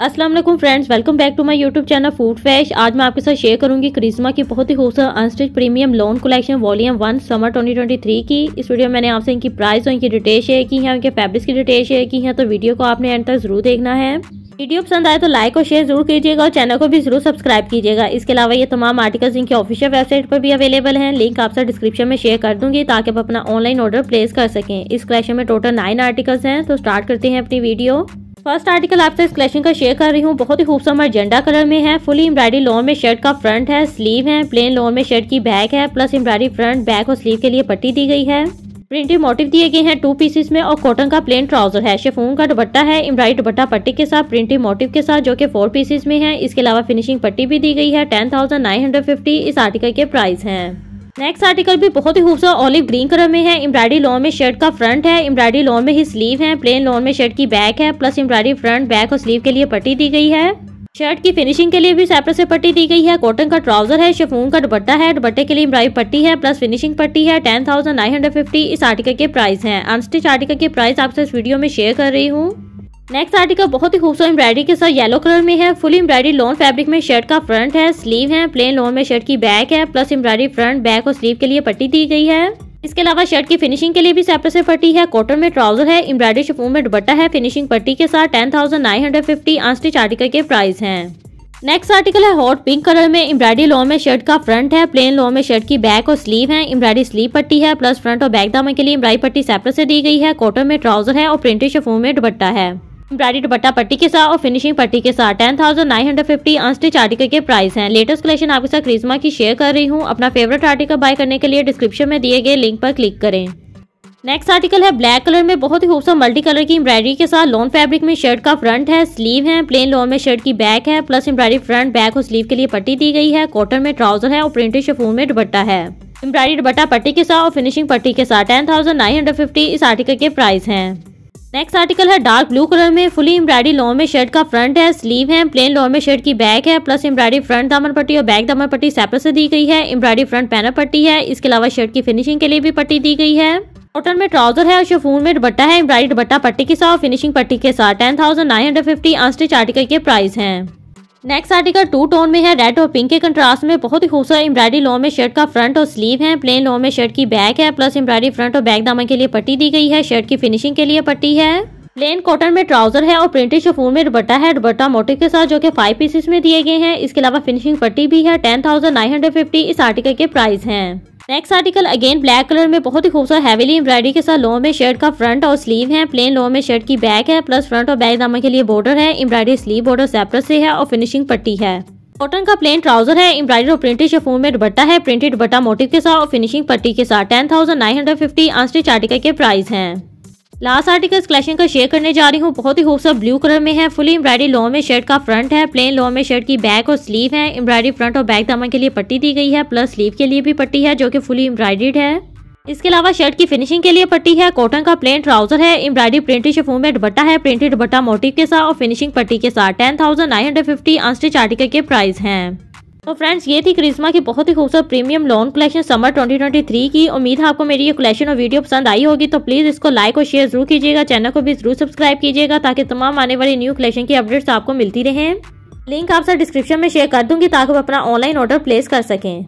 वालेकुम friends welcome back to my YouTube channel food फैश आज मैं आपके साथ शेयर करूँगी करिश्मा की बहुत ही खूबसूरत unstitch premium lawn collection volume one summer 2023 की। इस वीडियो में मैंने आपसे इनकी प्राइस और इनकी डिटेल शेयर की है, इनके फैब्रिक्स की डिटेल शेयर की है तो वीडियो को आपने एंड तक ज़रूर देखना है। वीडियो पसंद आए तो लाइक और शेयर ज़रूर कीजिएगा और चैनल को भी ज़रूर सब्सक्राइब कीजिएगा। इसके अलावा ये तमाम आर्टिकल्स इनके ऑफिशियल वेबसाइट पर भी अवेलेबल हैं। लिंक आपसे डिस्क्रिप्शन में शेयर कर दूँगी ताकि आप अपना ऑनलाइन ऑर्डर प्लेस कर सकें। इस कलेक्शन में टोटल नाइन आर्टिकल्स हैं तो स्टार्ट करते हैं अपनी वीडियो फ़र्स्ट आर्टिकल आपसे इस कलेक्शन का शेयर कर रही हूँ। बहुत ही खूबसूरत मजेंडा कलर में है। फुली एम्ब्रॉयडरी लोन में शर्ट का फ्रंट है स्लीव है प्लेन लोन में शर्ट की बैक है प्लस एम्ब्रॉयडरी फ्रंट बैक और स्लीव के लिए पट्टी दी गई है। प्रिंटेड मोटिव दिए गए हैं टू पीसेस में और कॉटन का प्लेन ट्राउज़र है। शेफून का दुपट्टा है एम्ब्रॉयडरी दुपट्टा पट्टी के साथ प्रिंटेड मोटिव के साथ, जो कि फोर पीसेस में है। इसके अलावा फिनिशिंग पट्टी भी दी गई है ten thousand nine hundred fifty इस आर्टिकल के प्राइस हैं। नेक्स्ट आर्टिकल भी बहुत ही खूबसूरत ऑलिव ग्रीन कलर में है। एम्ब्रॉयडरी लॉन में शर्ट का फ्रंट है। एम्ब्रॉयडरी लॉन में ही स्लीव है। प्लेन लॉन में शर्ट की बैक है। प्लस एम्ब्रॉयडरी फ्रंट बैक और स्लीव के लिए पट्टी दी गई है। शर्ट की फिनिशिंग के लिए भी सेपरेट से पट्टी दी गई है। कॉटन का ट्राउज़र है। शेफून का दुपट्टा है। दुपट्टे के लिए एम्ब्रॉयडरी पट्टी है। प्लस फिनिशिंग पट्टी है। Ten thousand nine hundred fifty इस आर्टिकल के प्राइस हैं। अनस्टिच आर्टिकल के प्राइस आपसे इस वीडियो में शेयर कर रही हूँ। नेक्स्ट आर्टिकल बहुत ही खूबसूरत एम्ब्रॉयडरी के साथ येलो कलर में है। फुल एम्ब्रॉयडरी लॉन फैब्रिक में शर्ट का फ्रंट है स्लीव है प्लेन लॉन में शर्ट की बैक है प्लस एम्ब्रॉयडरी फ्रंट बैक और स्लीव के लिए पट्टी दी गई है। इसके अलावा शर्ट की फिनिशिंग के लिए भी सेपरेट से पट्टी है। कॉटन में ट्राउज़र है एम्ब्रॉयडरी शफून में दुपट्टा है। फिनिशिंग पट्टी के साथ ten thousand nine hundred fifty article के प्राइस हैं। नेक्स्ट आर्टिकल है हॉट पिंक कलर में। एम्ब्रॉयडरी लॉन में शर्ट का फ्रंट है प्लेन लॉन में शर्ट की बैक और स्लीव है। एम्ब्रॉयडरी स्लीव पट्टी है प्लस फ्रंट और बैक दामन के लिए एम्ब्रॉयडरी पट्टी सेपरेट से दी गई है। कॉटन में ट्राउज़र है और प्रिंटेड शफून में दुपट्टा है। एम्ब्रॉयडरी दुपट्टा पट्टी के साथ और फिनिशिंग पट्टी के साथ। Ten thousand nine hundred fifty unstitch article के प्राइस हैं। लेटेस्ट कलेक्शन आपके साथ क्रिस्मा की शेयर कर रही हूँ। अपना फेवरेट आर्टिकल बाय करने के लिए डिस्क्रिप्शन में दिए गए लिंक पर क्लिक करें। नेक्स्ट आर्टिकल है ब्लैक कलर में बहुत ही खूबसूरत मल्टी कलर की एम्ब्रॉयडरी के साथ लॉन फैब्रिक में शर्ट का फ्रंट है स्लीव है प्लेन लॉन में शर्ट की बैक है प्लस एम्ब्रॉयडरी फ्रंट बैक और स्लीव के लिए पट्टी दी गई है। कॉटन में ट्राउज़र है और प्रिंटेड शफून में दुपट्टा है। एम्ब्रॉयडरी दुपट्टा पट्टी के साथ और फिनिशिंग पट्टी के साथ ten thousand nine hundred fifty इस आर्टिकल के प्राइस हैं। नेक्स्ट आर्टिकल है डार्क ब्लू कलर में फुली एम्ब्रॉयडरी लॉन में शर्ट का फ्रंट है स्लीव है प्लेन लॉन में शर्ट की बैक है प्लस एम्ब्रॉयडरी फ्रंट दामन पट्टी और बैक दामन पट्टी सेपरेट से दी गई है। एम्ब्रॉयडरी फ्रंट पैनर पट्टी है, इसके अलावा शर्ट की फिनिशिंग के लिए भी पट्टी दी गई है। कॉटन में ट्राउज़र है और शफून में दुपट्टा है एम्ब्रॉयडरी दुपट्टा पट्टी के साथ फिनिशिंग पट्टी के साथ ten thousand nine hundred fifty article के प्राइस हैं। नेक्स्ट आर्टिकल टू टोन में है रेड और पिंक के कंट्रास्ट में बहुत ही खूबसूरत एम्ब्रॉयडरी लॉ में शर्ट का फ्रंट और स्लीव है। प्लेन लॉ में शर्ट की बैक है प्लस एम्ब्रॉयडरी फ्रंट और बैक दामन के लिए पट्टी दी गई है। शर्ट की फिनिशिंग के लिए पट्टी है। प्लेन कॉटन में ट्राउज़र है और प्रिंटेड शफून में दुपट्टा है। दुपट्टा मोटिव के साथ जो कि फाइव पीसेस में दिए गए हैं। इसके अलावा फिनिशिंग पट्टी भी है ten thousand nine hundred fifty इस आर्टिकल के प्राइस हैं। Next article again black colour में बहुत ही खूबसूरत हैवीली एम्ब्रॉयडरी के साथ लो में शर्ट का फ्रंट और स्लीव है। प्लेन लो में शर्ट की बैक है प्लस फ्रंट और बैक दामा के लिए बॉर्डर है। एम्ब्रॉयडरी स्लीव बॉर्डर सेपरेट से है और फिनिशिंग पट्टी है। कॉटन का प्लेन ट्राउज़र है। एम्ब्रॉयडरी और प्रिंटेड शेफोन में दुपट्टा है। प्रिंटेड दुपट्टा मोटिव के साथ और फिनिशिंग पट्टी के साथ ten thousand nine hundred fifty article के प्राइस हैं। लास्ट आर्टिकल कलेक्शन का शेयर करने जा रही हूँ। बहुत ही खूबसूरत ब्लू कलर में है। फुली एम्ब्रॉयडरी लॉ में शर्ट का फ्रंट है। प्लेन लॉ में शर्ट की बैक और स्लीव है। एम्ब्रॉयडरी फ्रंट और बैक दामन के लिए पट्टी दी गई है। प्लस स्लीव के लिए भी पट्टी है, जो कि फुली एम्ब्रॉयडेड है। इसके अलावा शर्ट की फिनिशिंग के लिए पट्टी है। कॉटन का प्लेन ट्राउज़र है। एम्ब्रॉयडरी प्रिंटेड शफून में दुपट्टा है। प्रिंटेड दुपट्टा मोटिव के साथ और फिनिशिंग पट्टी के साथ ten thousand nine hundred fifty unstitch article के प्राइस हैं। तो फ्रेंड्स ये थी क्रिस्मा की बहुत ही खूबसूरत प्रीमियम लॉन कलेक्शन समर 2023 की। उम्मीद है आपको मेरी ये कलेक्शन और वीडियो पसंद आई होगी तो प्लीज़ इसको लाइक और शेयर ज़रूर कीजिएगा। चैनल को भी ज़रूर सब्सक्राइब कीजिएगा, ताकि तमाम आने वाली न्यू कलेक्शन की अपडेट्स आपको मिलती रहे। लिंक आप आपसे डिस्क्रिप्शन में शेयर कर दूँगी, ताकि आप अपना ऑनलाइन ऑर्डर प्लेस कर सकें।